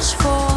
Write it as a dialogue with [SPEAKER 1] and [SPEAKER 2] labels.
[SPEAKER 1] for.